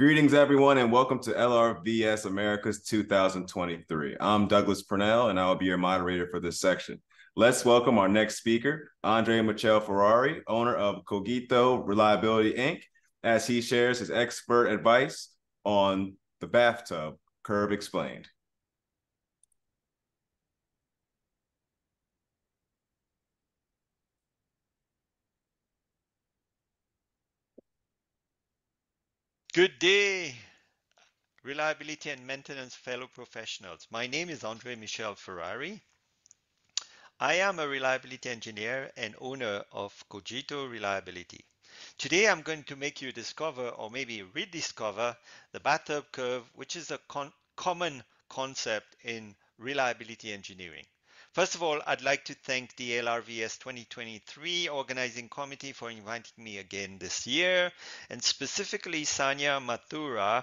Greetings, everyone, and welcome to LRVS Americas 2023. I'm Douglas Purnell, and I'll be your moderator for this section. Let's welcome our next speaker, Andre Michel Ferrari, owner of Cogito Reliability Inc., as he shares his expert advice on the bathtub curve explained. Good day, reliability and maintenance fellow professionals. My name is Andre Michel Ferrari. I am a reliability engineer and owner of Cogito Reliability. Today I'm going to make you discover or maybe rediscover the bathtub curve, which is a con common concept in reliability engineering. First of all, I'd like to thank the LRVS 2023 organizing committee for inviting me again this year, and specifically Sanya Mathura,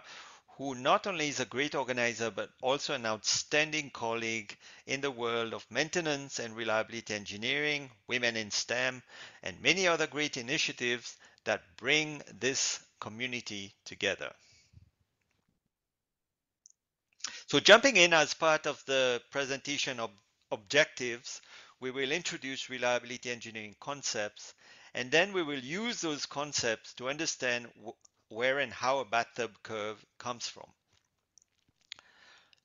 who not only is a great organizer, but also an outstanding colleague in the world of maintenance and reliability engineering, women in STEM, and many other great initiatives that bring this community together. So jumping in as part of the presentation of objectives, we will introduce reliability engineering concepts, and then we will use those concepts to understand where and how a bathtub curve comes from.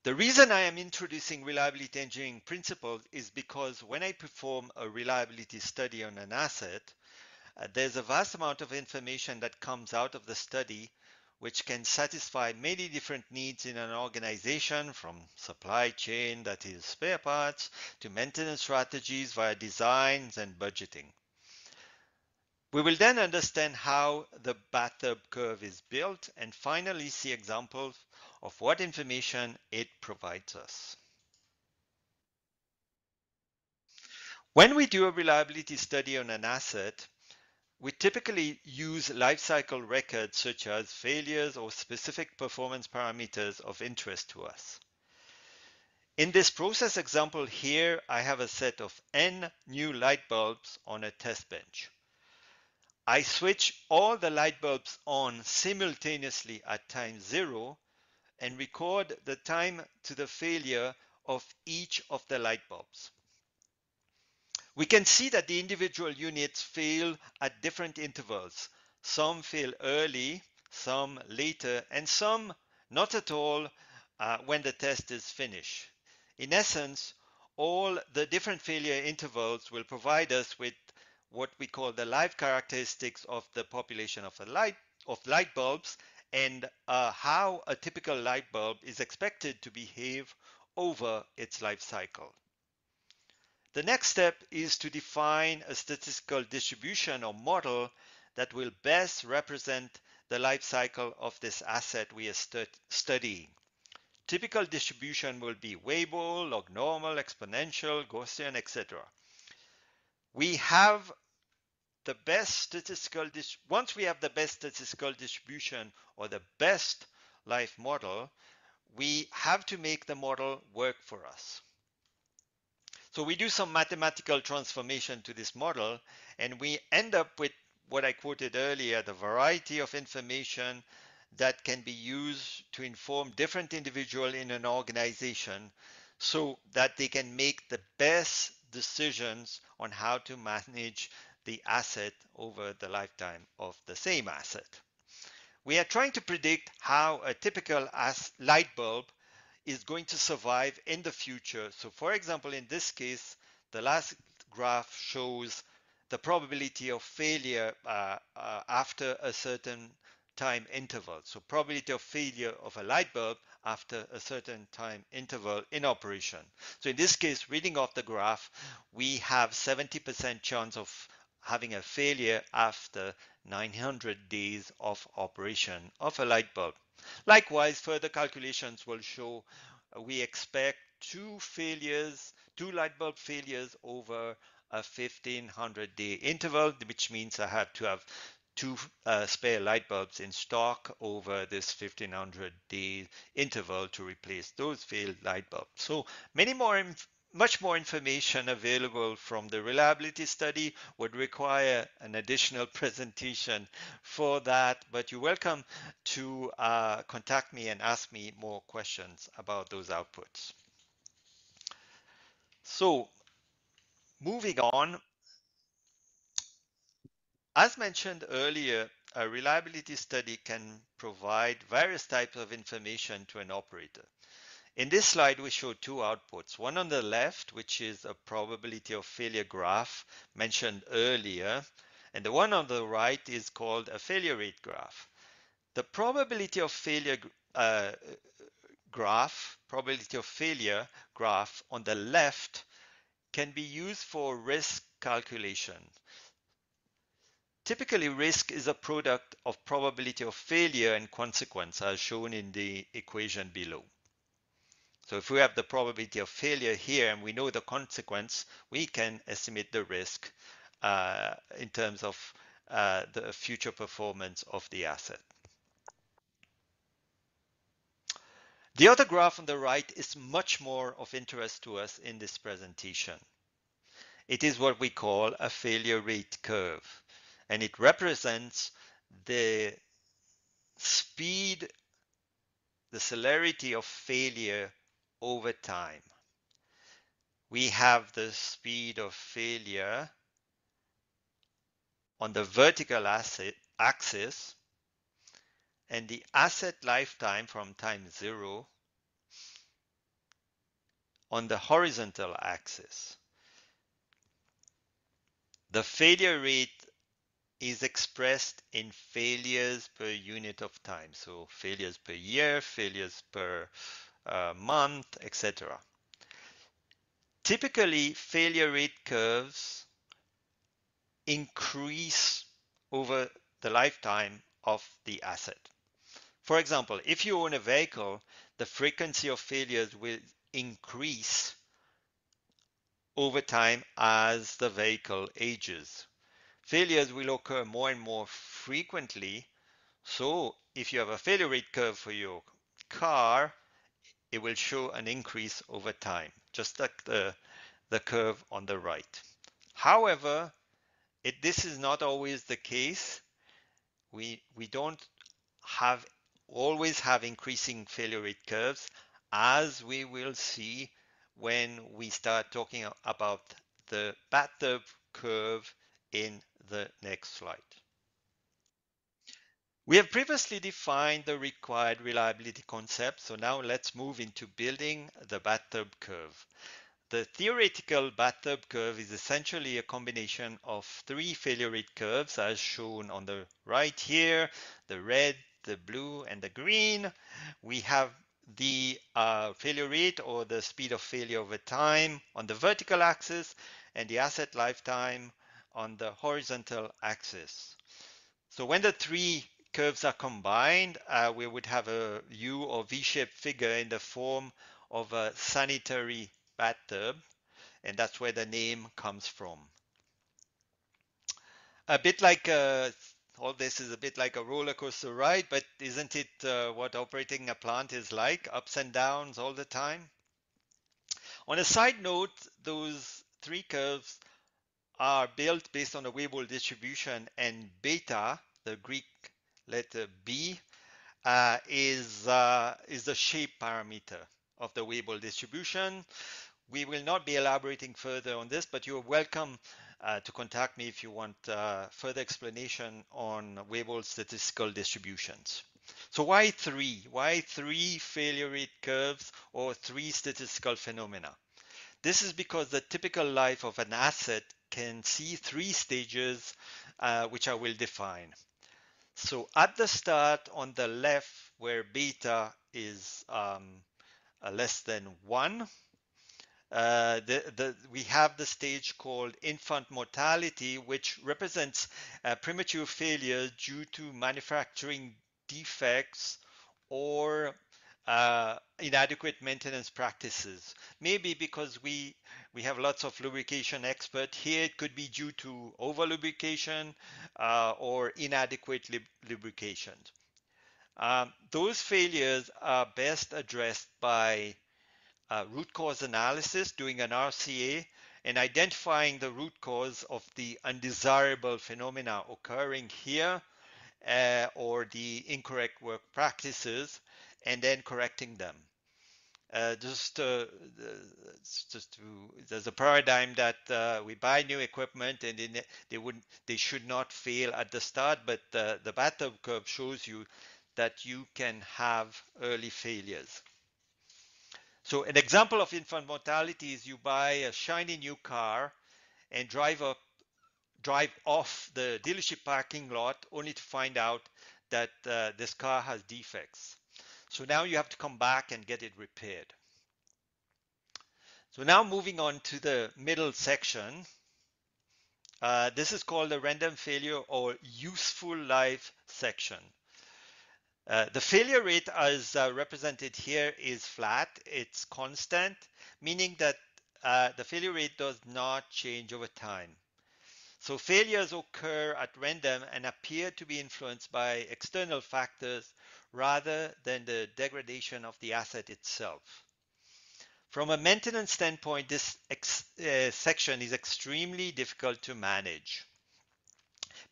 The reason I am introducing reliability engineering principles is because when I perform a reliability study on an asset, uh, there's a vast amount of information that comes out of the study which can satisfy many different needs in an organization from supply chain, that is spare parts, to maintenance strategies via designs and budgeting. We will then understand how the bathtub curve is built and finally see examples of what information it provides us. When we do a reliability study on an asset, we typically use lifecycle records such as failures or specific performance parameters of interest to us. In this process example here, I have a set of n new light bulbs on a test bench. I switch all the light bulbs on simultaneously at time zero and record the time to the failure of each of the light bulbs. We can see that the individual units fail at different intervals. Some fail early, some later, and some not at all uh, when the test is finished. In essence, all the different failure intervals will provide us with what we call the life characteristics of the population of, light, of light bulbs and uh, how a typical light bulb is expected to behave over its life cycle. The next step is to define a statistical distribution or model that will best represent the life cycle of this asset we are stu studying. Typical distribution will be Weibull, log normal, exponential, Gaussian, etc. We have the best statistical once we have the best statistical distribution or the best life model, we have to make the model work for us. So we do some mathematical transformation to this model and we end up with what I quoted earlier, the variety of information that can be used to inform different individuals in an organization so that they can make the best decisions on how to manage the asset over the lifetime of the same asset. We are trying to predict how a typical light bulb is going to survive in the future. So for example, in this case, the last graph shows the probability of failure uh, uh, after a certain time interval. So probability of failure of a light bulb after a certain time interval in operation. So in this case, reading off the graph, we have 70% chance of having a failure after 900 days of operation of a light bulb. Likewise, further calculations will show uh, we expect two failures, two light bulb failures over a 1500 day interval, which means I have to have two uh, spare light bulbs in stock over this 1500 day interval to replace those failed light bulbs. So many more much more information available from the reliability study would require an additional presentation for that, but you're welcome to uh, contact me and ask me more questions about those outputs. So moving on, as mentioned earlier, a reliability study can provide various types of information to an operator. In this slide, we show two outputs. One on the left, which is a probability of failure graph mentioned earlier, and the one on the right is called a failure rate graph. The probability of failure uh, graph, probability of failure graph on the left can be used for risk calculation. Typically, risk is a product of probability of failure and consequence as shown in the equation below. So if we have the probability of failure here and we know the consequence, we can estimate the risk uh, in terms of uh, the future performance of the asset. The other graph on the right is much more of interest to us in this presentation. It is what we call a failure rate curve, and it represents the speed, the celerity of failure over time. We have the speed of failure on the vertical asset axis and the asset lifetime from time zero on the horizontal axis. The failure rate is expressed in failures per unit of time. So failures per year, failures per uh, month, etc. Typically, failure rate curves increase over the lifetime of the asset. For example, if you own a vehicle, the frequency of failures will increase over time as the vehicle ages. Failures will occur more and more frequently. So if you have a failure rate curve for your car, it will show an increase over time, just like the, the curve on the right. However, it, this is not always the case. We, we don't have always have increasing failure rate curves, as we will see when we start talking about the bathtub curve in the next slide. We have previously defined the required reliability concept, so now let's move into building the bathtub curve. The theoretical bathtub curve is essentially a combination of three failure rate curves as shown on the right here, the red, the blue, and the green. We have the uh, failure rate or the speed of failure over time on the vertical axis and the asset lifetime on the horizontal axis. So when the three curves are combined, uh, we would have a U or V-shaped figure in the form of a sanitary bathtub, and that's where the name comes from. A bit like a, all this is a bit like a roller coaster ride, but isn't it uh, what operating a plant is like? Ups and downs all the time. On a side note, those three curves are built based on a Weibull distribution and beta, the Greek letter B, uh, is, uh, is the shape parameter of the Weibull distribution. We will not be elaborating further on this, but you're welcome uh, to contact me if you want uh, further explanation on Weibull statistical distributions. So why three? Why three failure rate curves or three statistical phenomena? This is because the typical life of an asset can see three stages, uh, which I will define. So at the start on the left where beta is um, uh, less than one, uh, the, the, we have the stage called infant mortality, which represents uh, premature failure due to manufacturing defects or uh, inadequate maintenance practices. Maybe because we we have lots of lubrication expert here. It could be due to over lubrication uh, or inadequate lubrication. Um, those failures are best addressed by uh, root cause analysis, doing an RCA, and identifying the root cause of the undesirable phenomena occurring here uh, or the incorrect work practices, and then correcting them. Uh, just, uh, just to, there's a paradigm that uh, we buy new equipment and they, they wouldn't, they should not fail at the start, but the bathtub curve shows you that you can have early failures. So an example of infant mortality is you buy a shiny new car and drive up, drive off the dealership parking lot only to find out that uh, this car has defects. So now you have to come back and get it repaired. So now moving on to the middle section. Uh, this is called the random failure or useful life section. Uh, the failure rate as uh, represented here is flat. It's constant, meaning that uh, the failure rate does not change over time. So failures occur at random and appear to be influenced by external factors rather than the degradation of the asset itself. From a maintenance standpoint, this uh, section is extremely difficult to manage.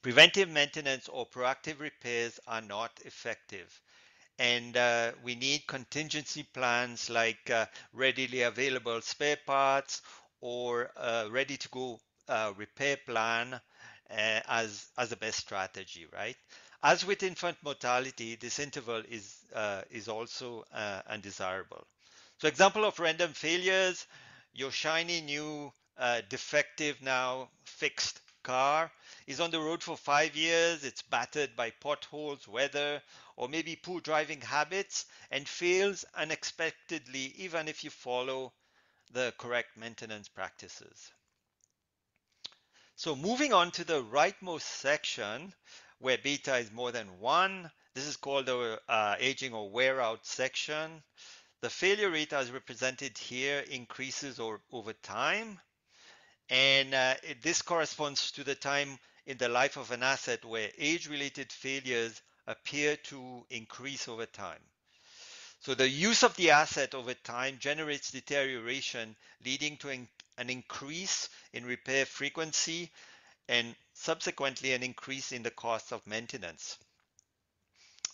Preventive maintenance or proactive repairs are not effective. And uh, we need contingency plans like uh, readily available spare parts or uh, ready to go uh, repair plan uh, as, as the best strategy, right? As with infant mortality, this interval is, uh, is also uh, undesirable. So example of random failures, your shiny new uh, defective now fixed car is on the road for five years, it's battered by potholes, weather, or maybe poor driving habits and fails unexpectedly even if you follow the correct maintenance practices. So moving on to the rightmost section, where beta is more than one. This is called the uh, aging or wear out section. The failure rate as represented here increases or, over time. And uh, this corresponds to the time in the life of an asset where age-related failures appear to increase over time. So the use of the asset over time generates deterioration, leading to an increase in repair frequency and subsequently an increase in the cost of maintenance.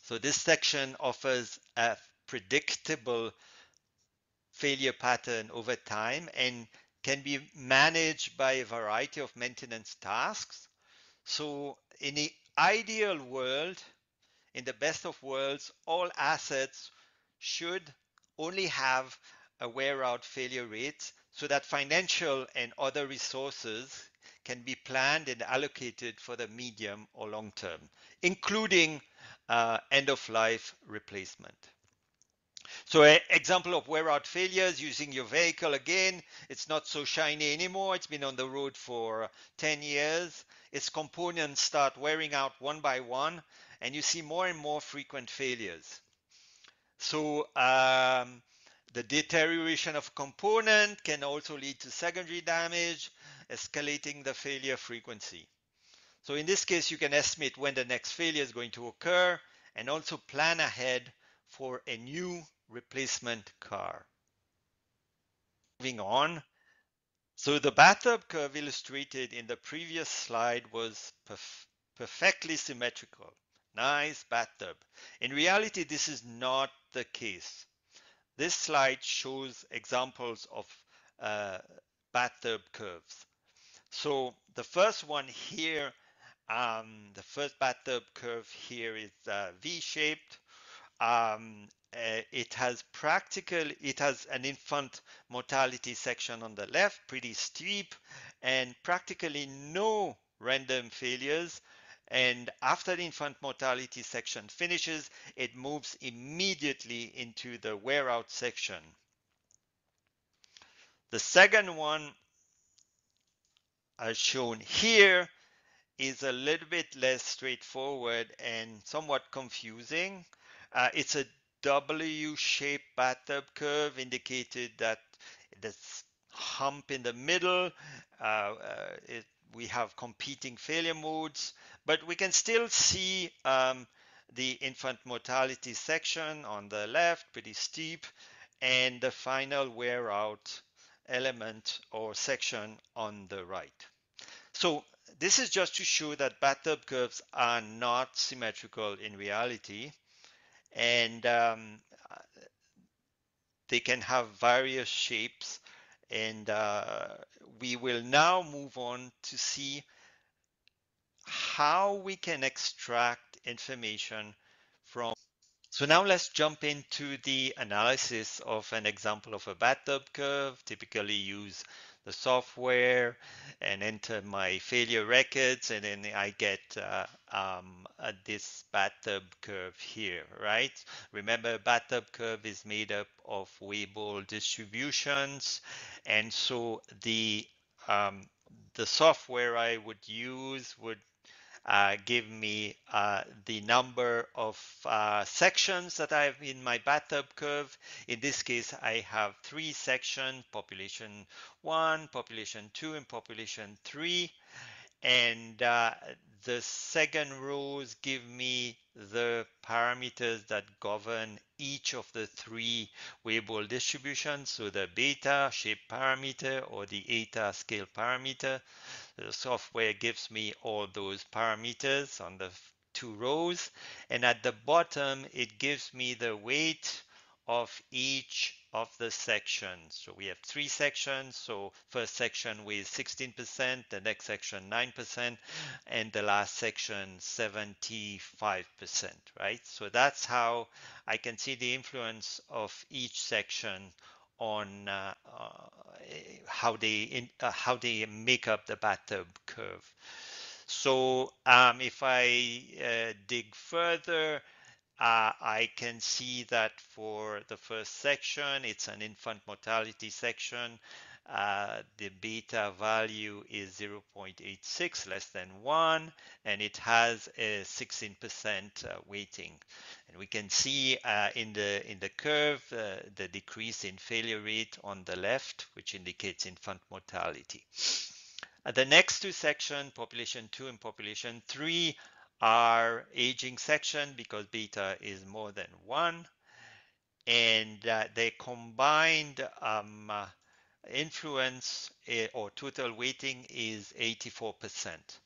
So this section offers a predictable failure pattern over time and can be managed by a variety of maintenance tasks. So in the ideal world, in the best of worlds, all assets should only have a wear out failure rate so that financial and other resources can be planned and allocated for the medium or long term, including uh, end of life replacement. So an example of wear out failures using your vehicle again, it's not so shiny anymore. It's been on the road for 10 years. Its components start wearing out one by one and you see more and more frequent failures. So um, the deterioration of component can also lead to secondary damage escalating the failure frequency. So in this case, you can estimate when the next failure is going to occur and also plan ahead for a new replacement car. Moving on. So the bathtub curve illustrated in the previous slide was perf perfectly symmetrical. Nice bathtub. In reality, this is not the case. This slide shows examples of uh, bathtub curves. So the first one here, um, the first bathtub curve here is uh, V-shaped. Um, uh, it has practical, it has an infant mortality section on the left, pretty steep, and practically no random failures. And after the infant mortality section finishes, it moves immediately into the wear out section. The second one as shown here is a little bit less straightforward and somewhat confusing. Uh, it's a W-shaped bathtub curve indicated that this hump in the middle, uh, uh, it, we have competing failure modes, but we can still see um, the infant mortality section on the left, pretty steep, and the final wear out element or section on the right. So this is just to show that bathtub curves are not symmetrical in reality and um, they can have various shapes and uh, we will now move on to see how we can extract information from so now let's jump into the analysis of an example of a bathtub curve. Typically use the software and enter my failure records and then I get uh, um, uh, this bathtub curve here, right? Remember bathtub curve is made up of Weibull distributions and so the um, the software I would use would uh, give me uh, the number of uh, sections that I have in my bathtub curve. In this case, I have three sections, population one, population two, and population three. And uh, the second rows give me the parameters that govern each of the three Weibull distributions. So the beta shape parameter or the eta scale parameter. The software gives me all those parameters on the two rows. And at the bottom, it gives me the weight of each of the sections. So we have three sections. So first section with 16%, the next section 9%, and the last section 75%, right? So that's how I can see the influence of each section on uh, uh, how they in, uh, how they make up the bathtub curve. So um, if I uh, dig further, uh, I can see that for the first section, it's an infant mortality section. Uh, the beta value is 0.86 less than 1 and it has a 16% uh, weighting. And we can see uh, in the in the curve uh, the decrease in failure rate on the left which indicates infant mortality. Uh, the next two sections population 2 and population 3 are aging section because beta is more than 1 and they combined um, influence eh, or total weighting is 84%.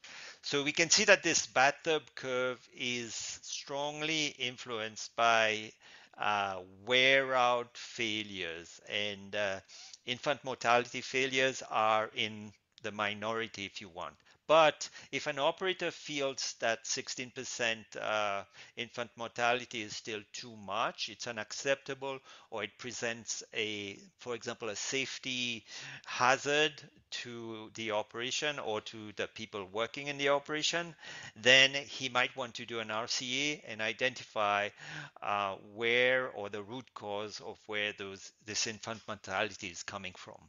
So we can see that this bathtub curve is strongly influenced by uh, wear out failures and uh, infant mortality failures are in the minority if you want. But if an operator feels that 16% uh, infant mortality is still too much, it's unacceptable, or it presents a, for example, a safety hazard to the operation or to the people working in the operation, then he might want to do an RCA and identify uh, where or the root cause of where those this infant mortality is coming from.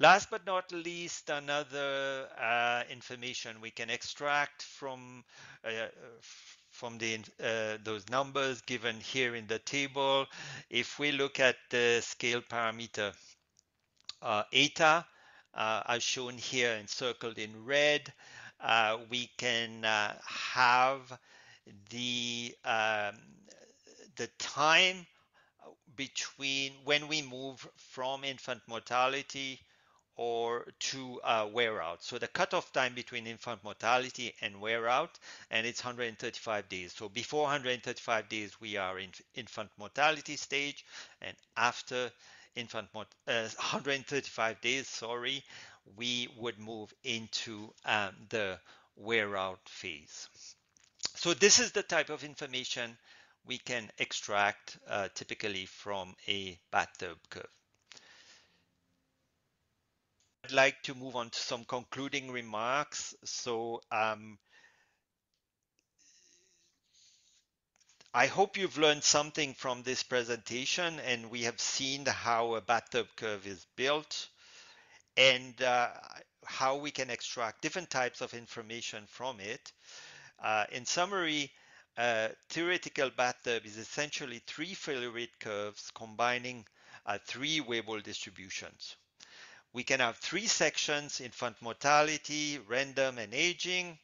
Last but not least, another uh, information we can extract from uh, from the uh, those numbers given here in the table. If we look at the scale parameter uh, eta, uh, as shown here and circled in red, uh, we can have the um, the time between when we move from infant mortality or to uh, wear out. So the cutoff time between infant mortality and wear out, and it's 135 days. So before 135 days, we are in infant mortality stage, and after infant uh, 135 days, sorry, we would move into um, the wear out phase. So this is the type of information we can extract uh, typically from a bathtub curve. I'd like to move on to some concluding remarks. So um, I hope you've learned something from this presentation and we have seen how a bathtub curve is built and uh, how we can extract different types of information from it. Uh, in summary, a theoretical bathtub is essentially three failure rate curves combining uh, three Weibull distributions. We can have three sections, infant mortality, random, and aging.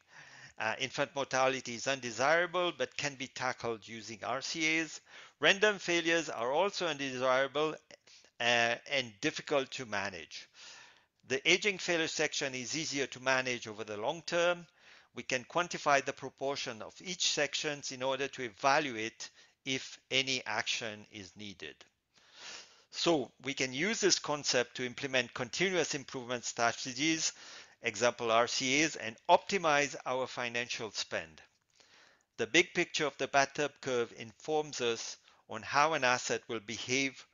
Uh, infant mortality is undesirable but can be tackled using RCAs. Random failures are also undesirable uh, and difficult to manage. The aging failure section is easier to manage over the long term. We can quantify the proportion of each section in order to evaluate if any action is needed. So we can use this concept to implement continuous improvement strategies, example RCAs, and optimize our financial spend. The big picture of the bathtub curve informs us on how an asset will behave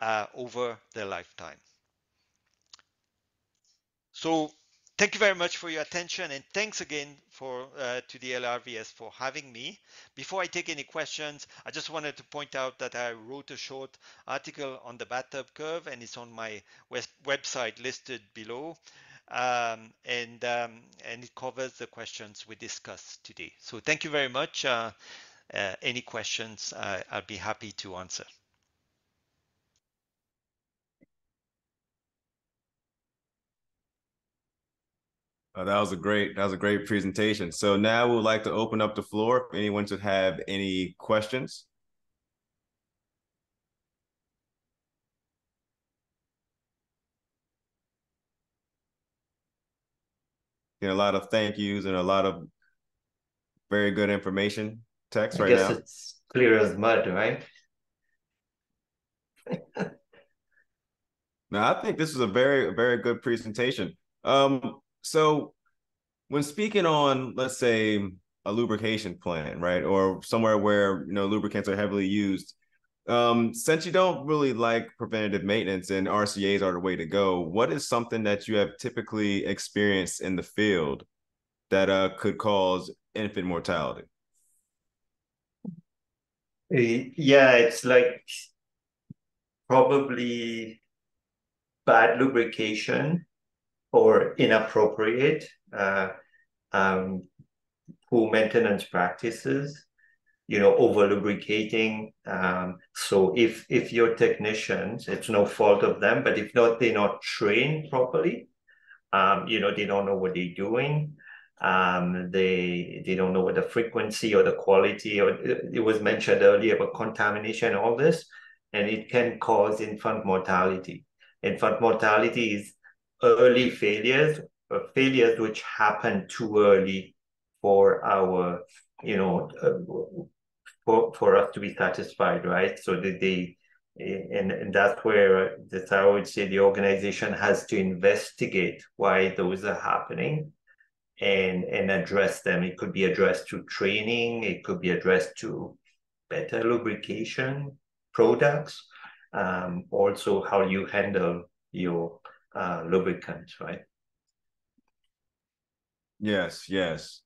uh, over their lifetime. So thank you very much for your attention and thanks again for uh, to the LRVS for having me. Before I take any questions, I just wanted to point out that I wrote a short article on the bathtub curve and it's on my website listed below. Um, and um, and it covers the questions we discussed today. So thank you very much. Uh, uh, any questions, uh, I'll be happy to answer. Uh, that was a great that was a great presentation. So now we would like to open up the floor if anyone should have any questions. Get a lot of thank yous and a lot of very good information text I right guess now. It's clear as mud, right? now I think this is a very very good presentation. Um, so when speaking on, let's say, a lubrication plant, right, or somewhere where you know lubricants are heavily used, um, since you don't really like preventative maintenance and RCA's are the way to go, what is something that you have typically experienced in the field that uh, could cause infant mortality? Yeah, it's like probably bad lubrication or inappropriate uh, um, poor maintenance practices, you know, over lubricating. Um, so if if your technicians, it's no fault of them, but if not, they're not trained properly. Um, you know, they don't know what they're doing. Um, they they don't know what the frequency or the quality or it was mentioned earlier about contamination, all this, and it can cause infant mortality. Infant mortality is early failures, uh, failures which happen too early for our, you know, uh, for, for us to be satisfied, right? So they, and, and that's where that's how I would say the organization has to investigate why those are happening and and address them. It could be addressed to training, it could be addressed to better lubrication products, um, also how you handle your uh, lubricants, right? Yes, yes.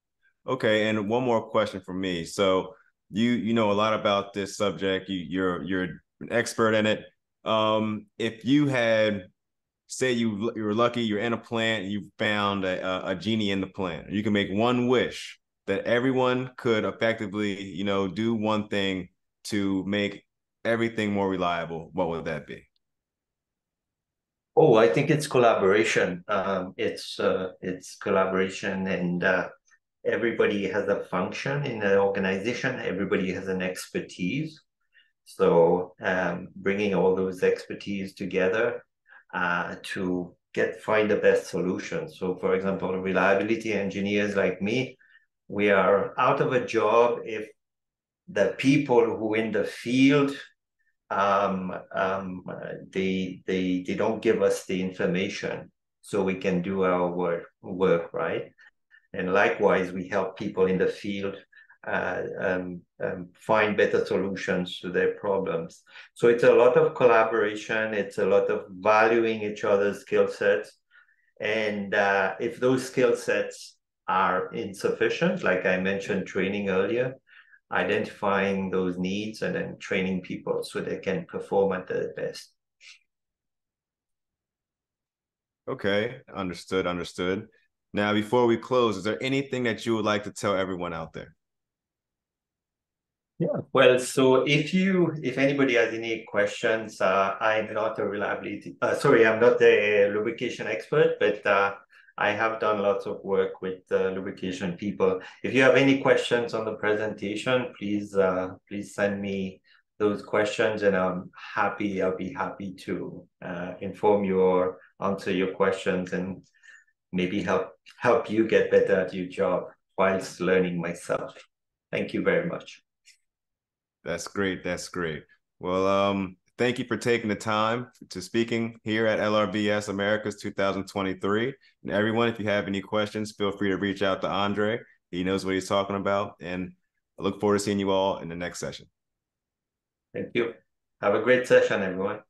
Okay, and one more question for me. So you you know a lot about this subject. You you're you're an expert in it. Um, if you had say you you were lucky, you're in a plant, you found a, a genie in the plant. You can make one wish that everyone could effectively, you know, do one thing to make everything more reliable. What would that be? Oh, I think it's collaboration. Um, it's uh, it's collaboration, and uh, everybody has a function in the organization. Everybody has an expertise. So um, bringing all those expertise together uh, to get find the best solution. So, for example, reliability engineers like me, we are out of a job if the people who in the field um, um, they they they don't give us the information so we can do our work work right. And likewise, we help people in the field uh, um, um, find better solutions to their problems. So it's a lot of collaboration. It's a lot of valuing each other's skill sets. And uh, if those skill sets are insufficient, like I mentioned training earlier, identifying those needs and then training people so they can perform at their best. Okay, understood, understood. Now, before we close, is there anything that you would like to tell everyone out there? Yeah, well, so if you, if anybody has any questions, uh, I'm not a reliability, uh, sorry, I'm not a lubrication expert, but uh, I have done lots of work with uh, lubrication people. If you have any questions on the presentation, please uh, please send me those questions, and I'm happy. I'll be happy to uh, inform you or answer your questions, and maybe help help you get better at your job whilst learning myself. Thank you very much. That's great. That's great. Well, um, thank you for taking the time to speaking here at LRVS Americas 2023. And everyone, if you have any questions, feel free to reach out to Andre. He knows what he's talking about. And I look forward to seeing you all in the next session. Thank you. Have a great session, everyone.